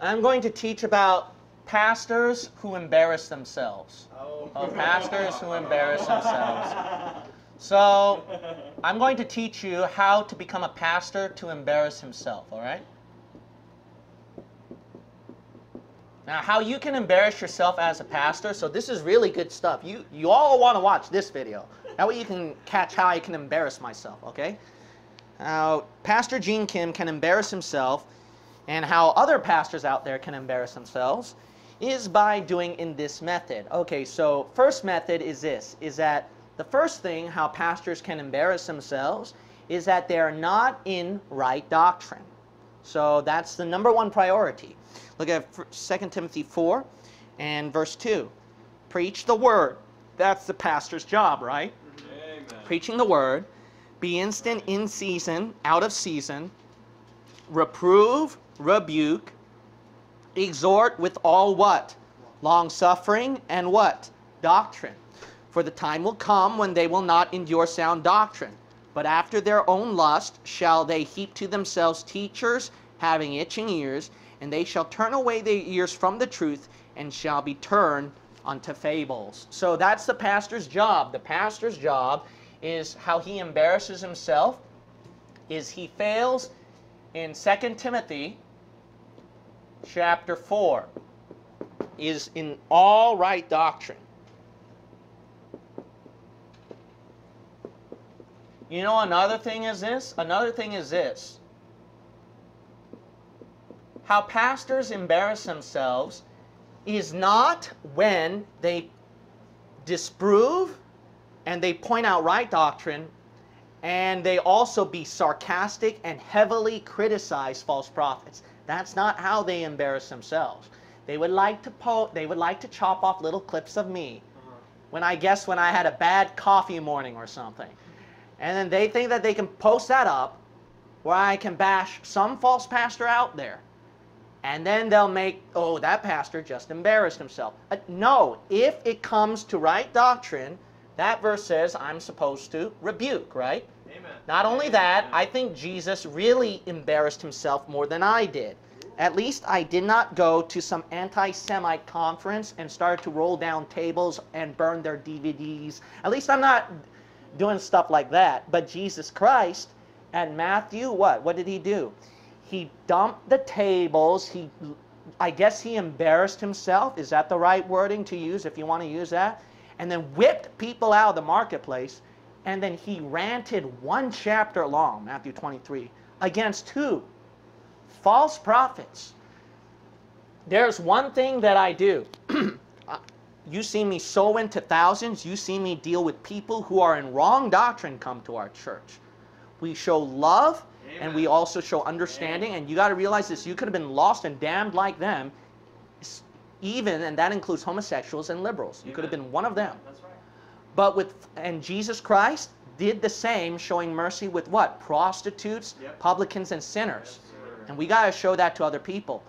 I'm going to teach about pastors who embarrass themselves. Oh. Oh, pastors who embarrass themselves. So, I'm going to teach you how to become a pastor to embarrass himself, all right? Now, how you can embarrass yourself as a pastor. So this is really good stuff. You you all want to watch this video. That way you can catch how I can embarrass myself, okay? Now, Pastor Gene Kim can embarrass himself and how other pastors out there can embarrass themselves is by doing in this method. Okay, so first method is this, is that the first thing how pastors can embarrass themselves is that they're not in right doctrine. So that's the number one priority. Look at 2 Timothy 4 and verse 2. Preach the word. That's the pastor's job, right? Amen. Preaching the word. Be instant in season, out of season. Reprove, rebuke, exhort with all what? Long suffering and what? Doctrine. For the time will come when they will not endure sound doctrine, but after their own lust shall they heap to themselves teachers having itching ears, and they shall turn away their ears from the truth and shall be turned unto fables. So that's the pastor's job. The pastor's job is how he embarrasses himself is he fails in 2 Timothy chapter 4 is in all right doctrine. You know another thing is this? Another thing is this. How pastors embarrass themselves is not when they disprove and they point out right doctrine and they also be sarcastic and heavily criticize false prophets. That's not how they embarrass themselves. They would like to po- they would like to chop off little clips of me when I guess when I had a bad coffee morning or something. And then they think that they can post that up where I can bash some false pastor out there. And then they'll make, oh, that pastor just embarrassed himself. Uh, no, if it comes to right doctrine, that verse says I'm supposed to rebuke, right? Amen. Not only that, I think Jesus really embarrassed himself more than I did. At least I did not go to some anti Semite conference and start to roll down tables and burn their DVDs. At least I'm not doing stuff like that. But Jesus Christ and Matthew, what? What did he do? He dumped the tables. He, I guess he embarrassed himself. Is that the right wording to use if you want to use that? And then whipped people out of the marketplace. And then he ranted one chapter long, Matthew 23, against who? False prophets. There's one thing that I do. Uh, you see me sow into thousands. You see me deal with people who are in wrong doctrine come to our church. We show love and we also show understanding. And you got to realize this you could have been lost and damned like them, even, and that includes homosexuals and liberals. You could have been one of them. That's right. But with and Jesus Christ did the same, showing mercy with what? Prostitutes, Yep. publicans, and sinners. Yes. And we got to show that to other people.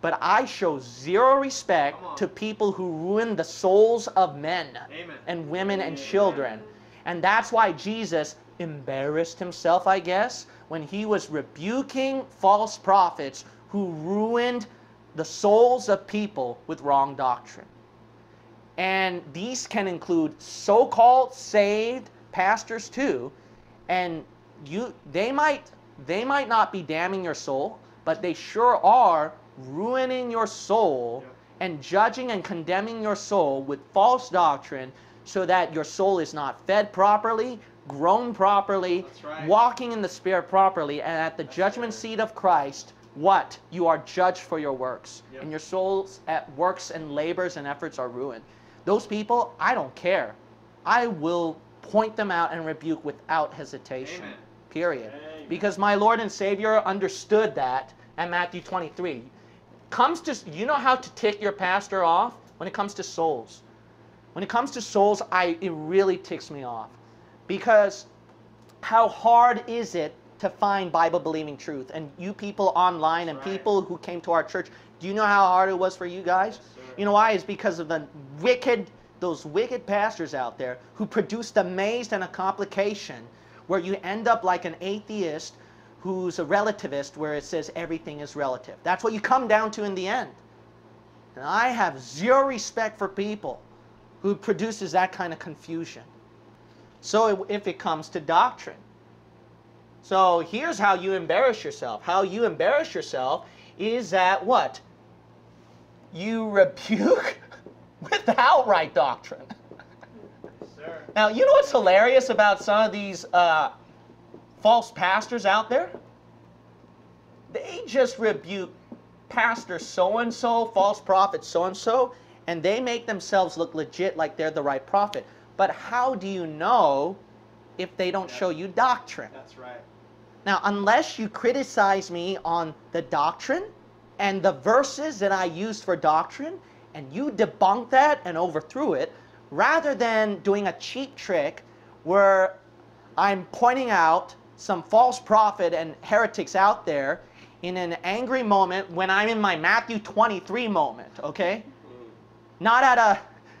But I show zero respect to people who ruin the souls of men Amen. and women and children. And that's why Jesus embarrassed himself, I guess, when he was rebuking false prophets who ruined the souls of people with wrong doctrine. And these can include so-called saved pastors too. And you they might they might not be damning your soul, but they sure are ruining your soul Yep. and judging and condemning your soul with false doctrine so that your soul is not fed properly, grown properly, right. walking in the spirit properly, and at the That's judgment right. seat of Christ, what? You are judged for your works. Yep. And your soul's at works and labors and efforts are ruined. Those people, I don't care. I will point them out and rebuke without hesitation. Amen. Period. Amen. Because my Lord and Savior understood that at Matthew 23. Comes to you know how to tick your pastor off when it comes to souls. When it comes to souls, I it really ticks me off. Because how hard is it to find Bible believing truth? And you people online and right. people who came to our church, do you know how hard it was for you guys? Yes. You know why? It's because of the wicked, those wicked pastors out there who produced a maze and a complication where you end up like an atheist who's a relativist where it says everything is relative. That's what you come down to in the end. And I have zero respect for people who produces that kind of confusion. So if it comes to doctrine. So here's how you embarrass yourself. How you embarrass yourself is that what? You rebuke without right doctrine. Sir. Now, you know what's hilarious about some of these uh, false pastors out there? They just rebuke pastor so and so, false prophet so and so, and they make themselves look legit like they're the right prophet. But how do you know if they don't show you doctrine? That's right. Now, unless you criticize me on the doctrine and the verses that I used for doctrine, and you debunk that and overthrew it, rather than doing a cheap trick where I'm pointing out some false prophet and heretics out there in an angry moment when I'm in my Matthew 23 moment, okay? Not at a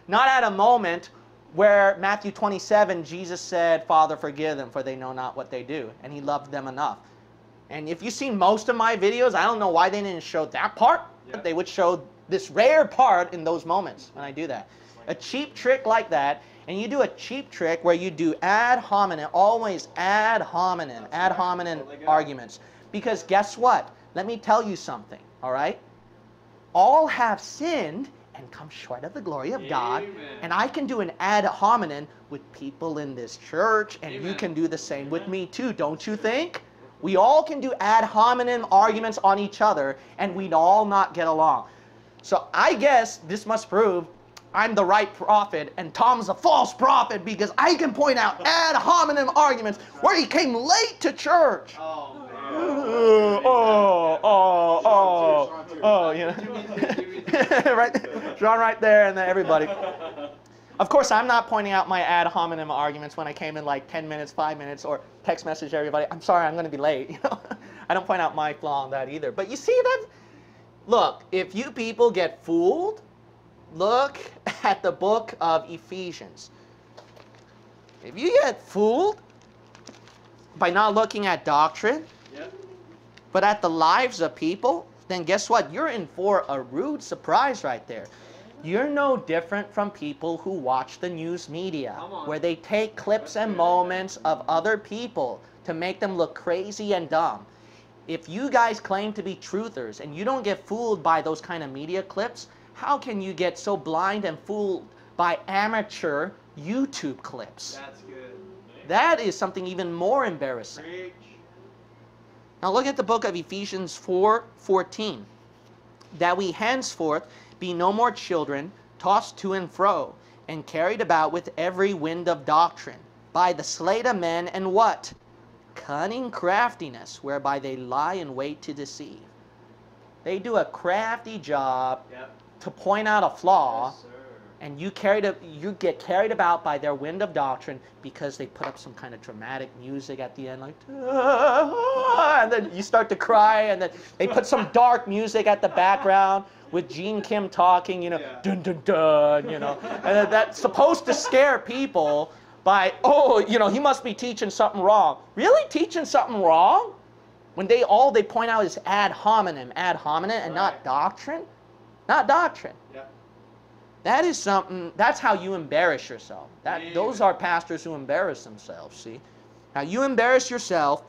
not at a moment where Matthew 27 Jesus said, "Father, forgive them for they know not what they do," and he loved them enough. And if you've seen most of my videos, I don't know why they didn't show that part, yeah. but they would show this rare part in those moments when I do that. A cheap trick like that, and you do a cheap trick where you do ad hominem, always ad hominem, ad hominem arguments. Because guess what? Let me tell you something, all right? All have sinned and come short of the glory of Amen. God. And I can do an ad hominem with people in this church, and Amen. you can do the same Amen. with me too, don't you think? We all can do ad hominem arguments on each other, and we'd all not get along. So I guess this must prove I'm the right prophet and Tom's a false prophet because I can point out ad hominem arguments where he came late to church. Oh, oh, oh, oh, oh, oh, you know. right, John right there and then everybody. Of course, I'm not pointing out my ad hominem arguments when I came in like 10 minutes, 5 minutes, or text message everybody, I'm sorry, I'm going to be late. You know? I don't point out my flaw on that either. But you see that? Look, if you people get fooled, look at the book of Ephesians. If you get fooled by not looking at doctrine, yep. but at the lives of people, then guess what? You're in for a rude surprise right there. You're no different from people who watch the news media, where they take clips and moments of other people to make them look crazy and dumb. If you guys claim to be truthers and you don't get fooled by those kind of media clips, how can you get so blind and fooled by amateur YouTube clips? That's good. That is something even more embarrassing. Preach. Now look at the book of Ephesians 4 14. That we henceforth be no more children, tossed to and fro, and carried about with every wind of doctrine, by the sleight of men and what? Cunning craftiness, whereby they lie in wait to deceive. They do a crafty job yep to point out a flaw, yes, and you carried a, you get carried about by their wind of doctrine because they put up some kind of dramatic music at the end, like, ah, and then you start to cry, and then they put some dark music at the background with Gene Kim talking, you know, yeah. dun dun dun, you know, and that's supposed to scare people by, oh, you know, he must be teaching something wrong. Really, teaching something wrong? When they all they point out is ad hominem, ad hominem, and right. not doctrine not doctrine. Yeah. That is something, that's how you embarrass yourself. That, those are pastors who embarrass themselves, see? Now, you embarrass yourself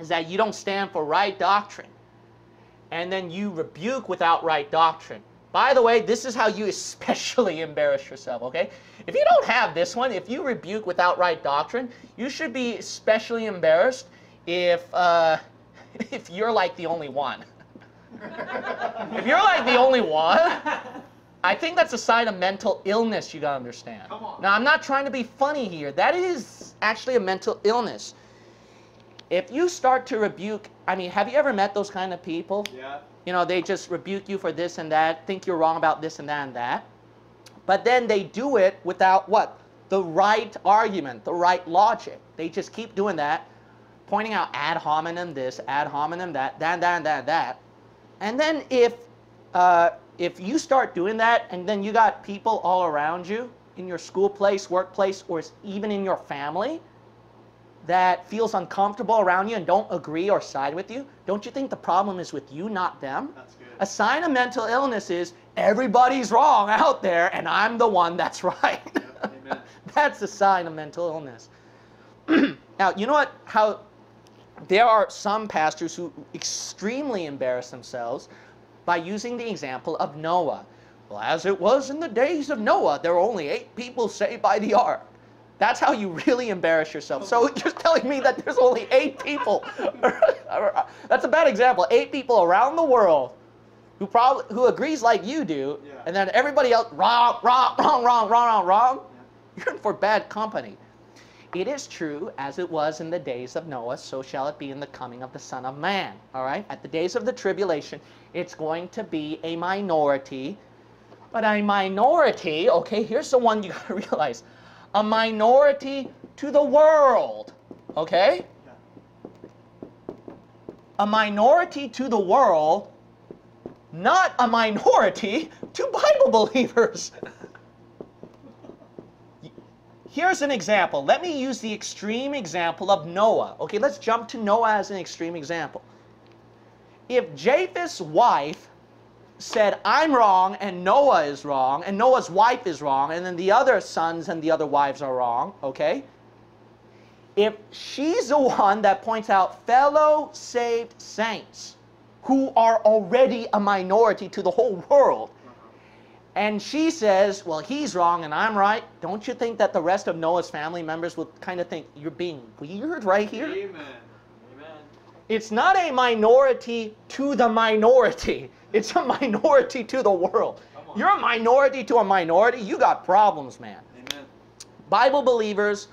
is that you don't stand for right doctrine. And then you rebuke without right doctrine. By the way, this is how you especially embarrass yourself, okay? If you don't have this one, if you rebuke without right doctrine, you should be especially embarrassed if, uh, if you're like the only one if you're like the only one, I think that's a sign of mental illness you gotta understand. Now, I'm not trying to be funny here. That is actually a mental illness. If you start to rebuke, I mean, have you ever met those kind of people? Yeah. You know, they just rebuke you for this and that, think you're wrong about this and that and that. But then they do it without what? The right argument, the right logic. They just keep doing that, pointing out ad hominem this, ad hominem that, that, that, that, that. And then if, uh, if you start doing that and then you got people all around you in your school place, workplace, or even in your family, that feels uncomfortable around you and don't agree or side with you, don't you think the problem is with you, not them? That's good. A sign of mental illness is everybody's wrong out there and I'm the one that's right. Yep, amen. that's a sign of mental illness. now, you know what? How there are some pastors who extremely embarrass themselves by using the example of Noah. Well, as it was in the days of Noah, there were only eight people saved by the ark. That's how you really embarrass yourself. So you're telling me that there's only eight people. That's a bad example. Eight people around the world who probably who agrees like you do, Yeah. and then everybody else wrong, wrong, wrong, wrong, wrong, wrong, wrong. Yeah. You're in for bad company. It is true, as it was in the days of Noah, so shall it be in the coming of the Son of Man. All right? At the days of the tribulation, it's going to be a minority. But a minority, okay, here's the one you gotta realize a minority to the world. Okay? A minority to the world, not a minority to Bible believers. Here's an example. Let me use the extreme example of Noah. Okay, let's jump to Noah as an extreme example. If Japheth's wife said, I'm wrong and Noah is wrong, and Noah's wife is wrong, and then the other sons and the other wives are wrong, okay? If she's the one that points out fellow saved saints who are already a minority to the whole world, and she says, Well, he's wrong and I'm right. Don't you think that the rest of Noah's family members would kind of think you're being weird right here? Amen. Amen. It's not a minority to the minority, it's a minority to the world. You're a minority to a minority, you got problems, man. Amen. Bible believers,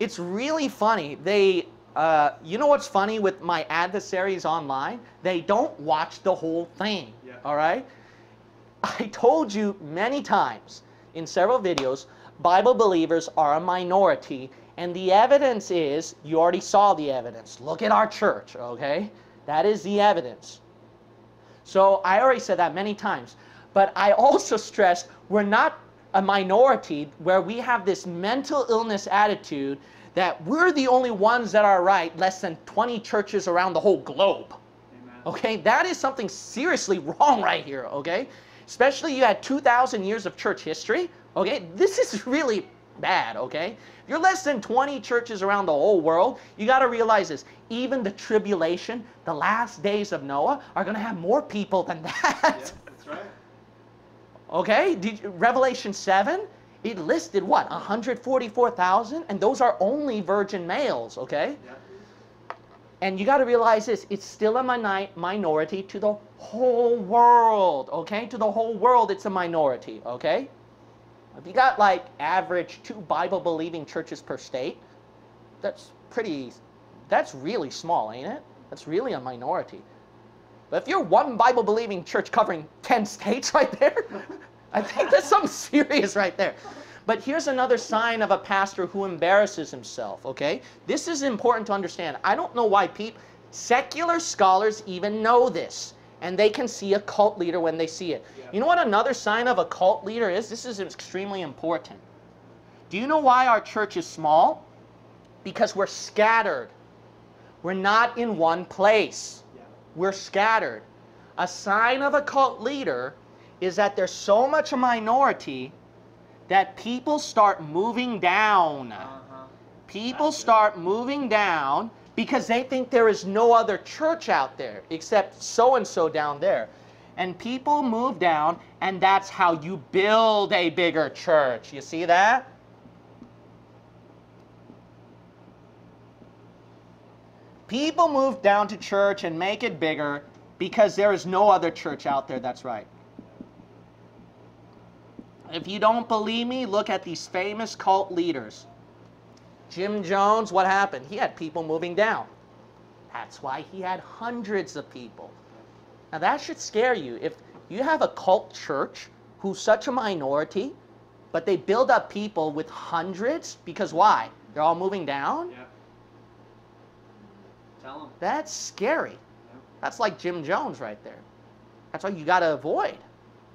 it's really funny. They, uh, you know what's funny with my adversaries online? They don't watch the whole thing. Yeah. All right? I told you many times in several videos, Bible believers are a minority, and the evidence is you already saw the evidence. Look at our church, okay? That is the evidence. So I already said that many times. But I also stressed we're not a minority where we have this mental illness attitude that we're the only ones that are right, less than 20 churches around the whole globe. Amen. Okay, that is something seriously wrong right here, okay? Especially you had 2,000 years of church history, okay? This is really bad, okay? If you're less than 20 churches around the whole world, you got to realize this. Even the tribulation, the last days of Noah, are going to have more people than that. Yeah, that's right. Okay? Did Revelation 7, it listed what? 144,000? And those are only virgin males, okay? Yeah. And you got to realize this it's still a minority to the whole world, okay? To the whole world, it's a minority, okay? If you got like average two Bible believing churches per state, that's pretty, that's really small, ain't it? That's really a minority. But if you're one Bible believing church covering 10 states right there, I think that's something serious right there. But here's another sign of a pastor who embarrasses himself, okay? This is important to understand. I don't know why people, secular scholars even know this. And they can see a cult leader when they see it. Yeah. You know what another sign of a cult leader is? This is extremely important. Do you know why our church is small? Because we're scattered. We're not in one place Yeah. we're scattered. A sign of a cult leader is that there's so much a minority that people start moving down. Uh-huh. People start moving down because they think there is no other church out there except so and so down there. And people move down, and that's how you build a bigger church. You see that? People move down to church and make it bigger because there is no other church out there that's right. If you don't believe me, look at these famous cult leaders. Jim Jones, what happened? He had people moving down. That's why he had hundreds of people. Now that should scare you. If you have a cult church who's such a minority, but they build up people with hundreds, because why? They're all moving down? Yeah. Tell them. That's scary. Yeah. That's like Jim Jones right there. That's why you got to avoid.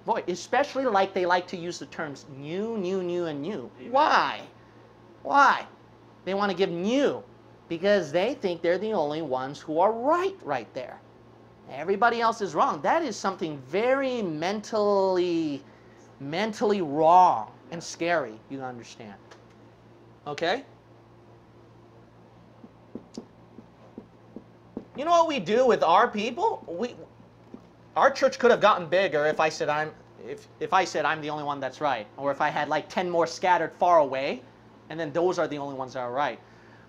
Avoid, especially like they like to use the terms new, new, new, and new. Why? Why? They want to give new. because they think they're the only ones who are right right there. Everybody else is wrong. That is something very mentally mentally wrong and scary, you understand. Okay? You know what we do with our people? We our church could have gotten bigger if I said I'm if if I said I'm the only one that's right or if I had like 10 more scattered far away and then those are the only ones that are right.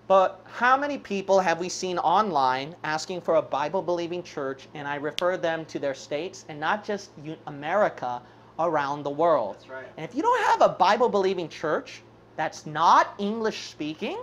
But how many people have we seen online asking for a Bible believing church and I refer them to their states and not just America around the world. That's right. And if you don't have a Bible believing church that's not English speaking,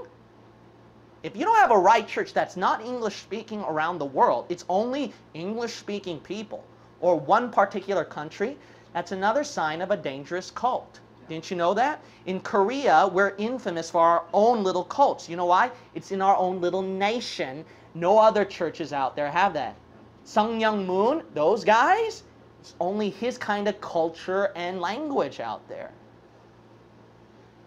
if you don't have a right church that's not English speaking around the world, it's only English speaking people or one particular country, that's another sign of a dangerous cult. Didn't you know that? In Korea, we're infamous for our own little cults. You know why? It's in our own little nation. No other churches out there have that. Sun Myung Moon, those guys, it's only his kind of culture and language out there.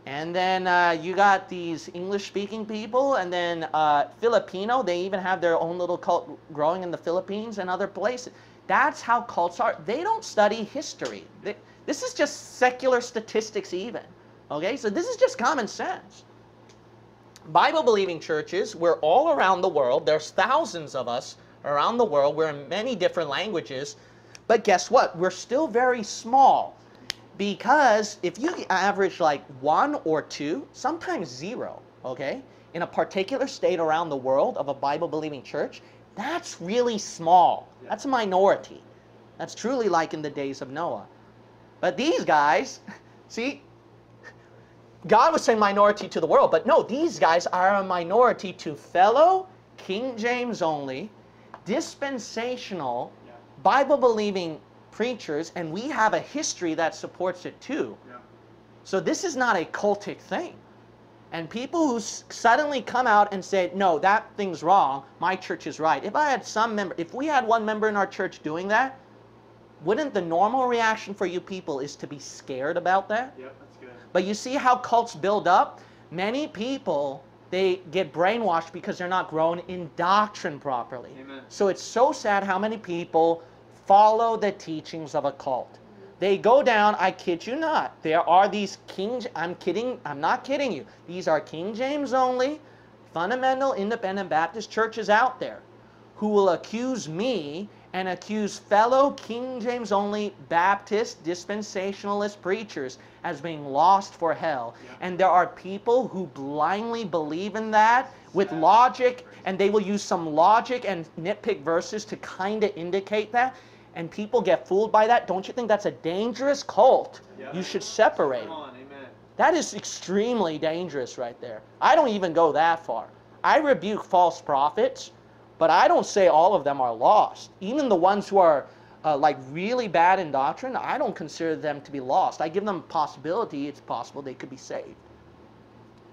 And then uh, you got these English-speaking people, and then uh, Filipino. They even have their own little cult growing in the Philippines and other places. That's how cults are. They don't study history. They, this is just secular statistics, even. Okay, so this is just common sense. Bible-believing churches, we're all around the world. There's thousands of us around the world. We're in many different languages. But guess what? We're still very small because if you average like one or two, sometimes zero, okay, in a particular state around the world of a Bible believing church, that's really small. That's a minority. That's truly like in the days of Noah. But these guys, see, God was saying minority to the world, but no, these guys are a minority to fellow King James only, dispensational, Yeah. Bible believing preachers, and we have a history that supports it too. Yeah. So this is not a cultic thing. And people who s- suddenly come out and say, no, that thing's wrong, my church is right. If I had some member, if we had one member in our church doing that, wouldn't the normal reaction for you people is to be scared about that? Yep, that's good. But you see how cults build up? Many people, they get brainwashed because they're not grown in doctrine properly. Amen. So it's so sad how many people follow the teachings of a cult. They go down, I kid you not. There are these King, I'm kidding, I'm not kidding you. These are King James only, fundamental independent Baptist churches out there who will accuse me and accuse fellow King James only Baptist dispensationalist preachers as being lost for hell. Yeah. And there are people who blindly believe in that with logic, and they will use some logic and nitpick verses to kind of indicate that. And people get fooled by that. Don't you think that's a dangerous cult? Yeah. You should separate. Come on, amen. That is extremely dangerous right there. I don't even go that far. I rebuke false prophets, but I don't say all of them are lost. Even the ones who are uh, like really bad in doctrine, I don't consider them to be lost. I give them a possibility. It's possible they could be saved.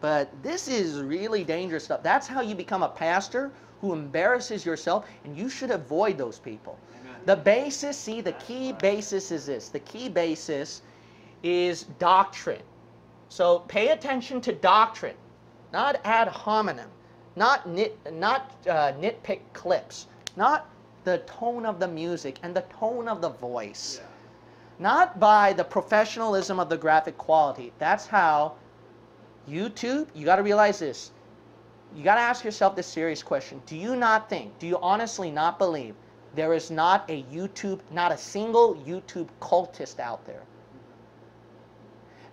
But this is really dangerous stuff. That's how you become a pastor who embarrasses yourself, and you should avoid those people. The basis, see, the key basis is this. The key basis is doctrine. So pay attention to doctrine, not ad hominem, not nit, not uh, nitpick clips, not the tone of the music and the tone of the voice, Yeah. not by the professionalism of the graphic quality. That's how YouTube. You got to realize this. You got to ask yourself this serious question: Do you not think? Do you honestly not believe there is not a YouTube, not a single YouTube cultist out there?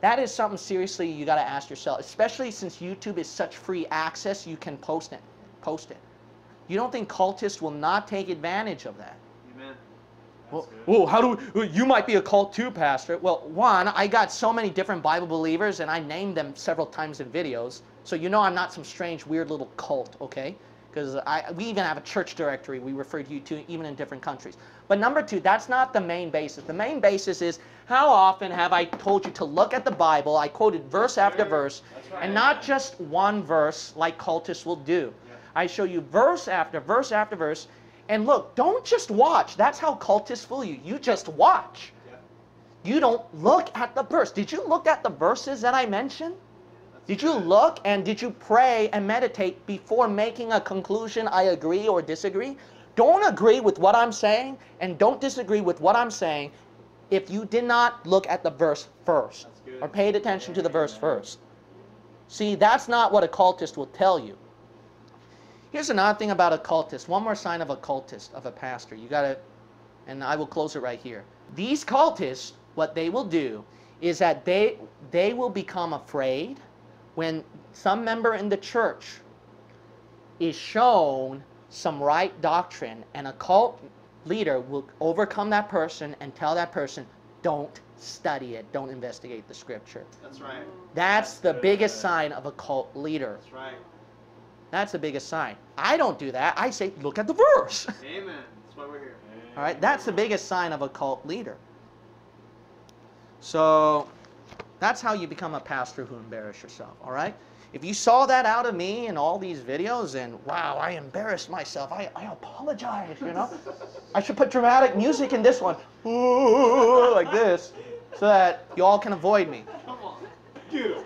That is something seriously you got to ask yourself, especially since YouTube is such free access, you can post it. Post it. You don't think cultists will not take advantage of that? Amen. Well, well, how do we, you might be a cult too, Pastor? Well, one, I got so many different Bible believers, and I named them several times in videos, so you know I'm not some strange, weird little cult, okay? Because we even have a church directory we refer to you to even in different countries. But number two, that's not the main basis. The main basis is how often have I told you to look at the Bible? I quoted verse after verse, right. and not just one verse like cultists will do. Yeah. I show you verse after verse after verse. And look, don't just watch. That's how cultists fool you. You just watch. Yeah. You don't look at the verse. Did you look at the verses that I mentioned? Did you look and did you pray and meditate before making a conclusion? I agree or disagree. Don't agree with what I'm saying and don't disagree with what I'm saying if you did not look at the verse first or paid attention to the verse first. See, that's not what a cultist will tell you. Here's another thing about a cultist. One more sign of a cultist, of a pastor. You got to, and I will close it right here. These cultists, what they will do is that they they will become afraid when some member in the church is shown some right doctrine and a cult leader will overcome that person and tell that person don't study it. Don't investigate the scripture. That's right. that's the biggest sign of a cult leader. That's right. that's the biggest sign. I don't do that. I say look at the verse. Amen. That's why we're here. all right? That's the biggest sign of a cult leader. So that's how you become a pastor who embarrass yourself all right if you saw that out of me in all these videos and wow i embarrassed myself i, I apologize you know i should put dramatic music in this one Ooh, like this so that you all can avoid me Come on. Get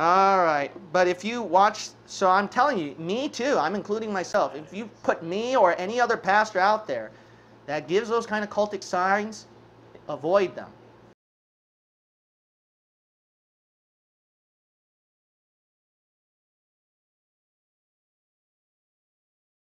all right, but if you watch, so I'm telling you, me too, I'm including myself. If you put me or any other pastor out there that gives those kind of cultic signs, avoid them.